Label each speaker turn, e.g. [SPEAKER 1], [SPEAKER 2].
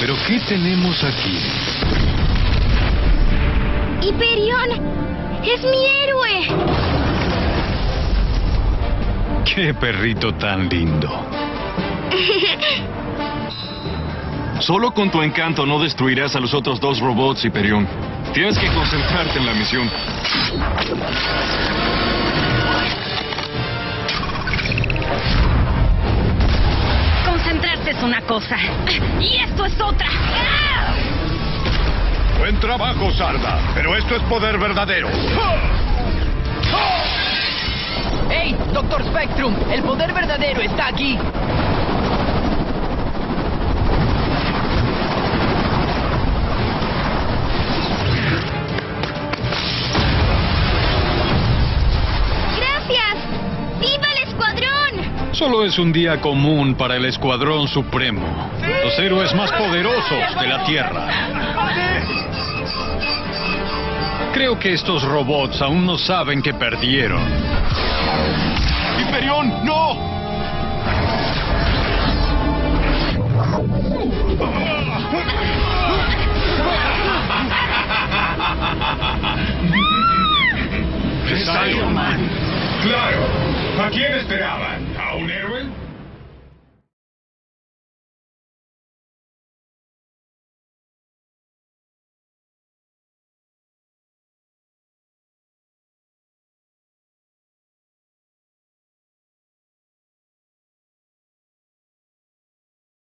[SPEAKER 1] Pero ¿qué tenemos aquí?
[SPEAKER 2] ¡Hyperion! ¡Es mi héroe!
[SPEAKER 1] ¡Qué perrito tan lindo!
[SPEAKER 3] Solo con tu encanto no destruirás a los otros dos robots, Hyperion. Tienes que concentrarte en la misión.
[SPEAKER 2] Una cosa. Y esto es otra.
[SPEAKER 4] Buen trabajo, Sarda. Pero esto es poder verdadero.
[SPEAKER 5] ¡Hey, Doctor Spectrum! El poder verdadero está aquí.
[SPEAKER 1] Solo es un día común para el Escuadrón Supremo. Los héroes más poderosos de la Tierra. Creo que estos robots aún no saben que perdieron.
[SPEAKER 3] ¡Hyperion, no!
[SPEAKER 4] Es Iron Man. Claro. ¿A quién esperabas?